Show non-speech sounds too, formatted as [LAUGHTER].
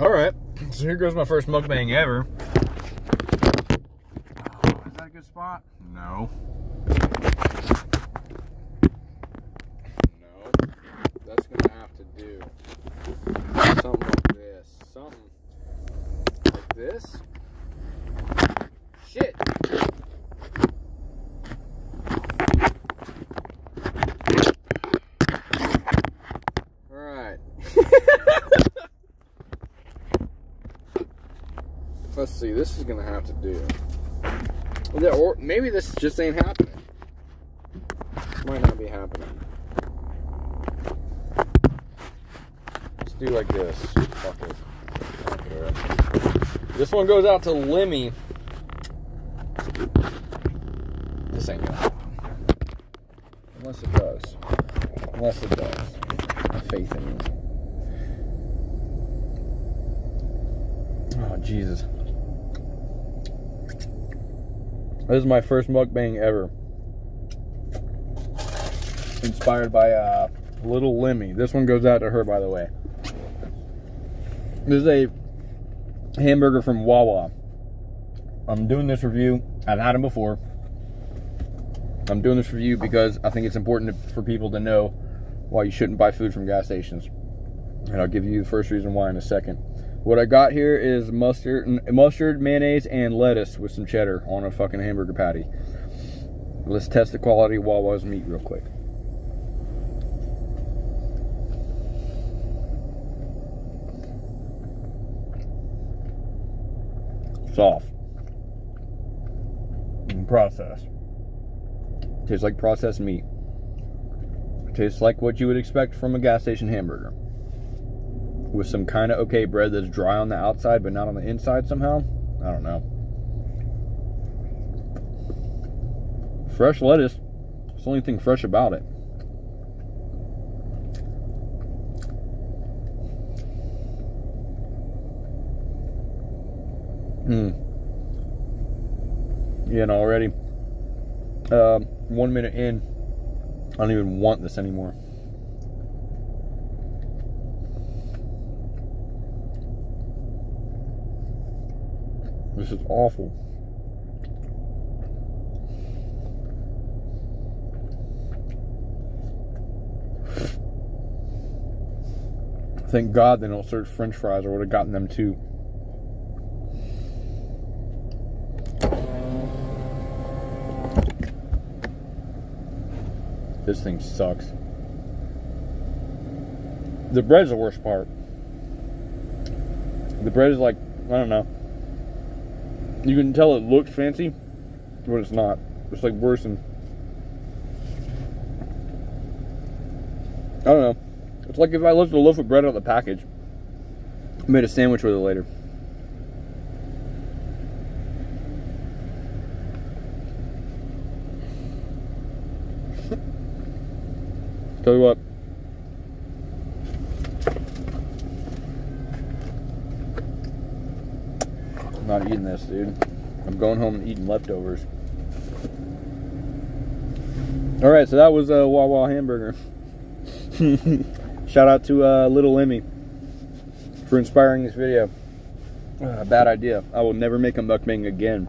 All right, so here goes my first mukbang ever. Oh, is that a good spot? No. No. That's gonna have to do something like this. Something like this. Shit. All right. [LAUGHS] This is gonna have to do. Or maybe this just ain't happening. Might not be happening. Let's do like this. Fuck it. This one goes out to Lemmi. This ain't gonna happen. Unless it does. Unless it does. Have faith in you. Oh, Jesus. This is my first mukbang ever. Inspired by uh, Little Lemmi. This one goes out to her, by the way. This is a hamburger from Wawa. I'm doing this review. I've had them before. I'm doing this review because I think it's important for people to know why you shouldn't buy food from gas stations. And I'll give you the first reason why in a second. What I got here is mustard, mustard, mayonnaise, and lettuce with some cheddar on a fucking hamburger patty. Let's test the quality of Wawa's meat real quick. Soft. And processed. Tastes like processed meat. Tastes like what you would expect from a gas station hamburger with some kind of okay bread that's dry on the outside but not on the inside somehow. I don't know. Fresh lettuce. It's the only thing fresh about it. Hmm. Yeah, and already, uh, one minute in, I don't even want this anymore. This is awful. Thank God they don't serve french fries or would have gotten them too. This thing sucks. The bread's the worst part. The bread is like, I don't know. You can tell it looks fancy, but it's not. It's like worse than. I don't know. It's like if I lifted a loaf of bread out of the package, made a sandwich with it later. [LAUGHS] Tell you what. Not eating this, dude. I'm going home and eating leftovers. All right, so that was a Wawa hamburger. [LAUGHS] Shout out to uh, Little Lemmi for inspiring this video. Uh, bad idea. I will never make a mukbang again.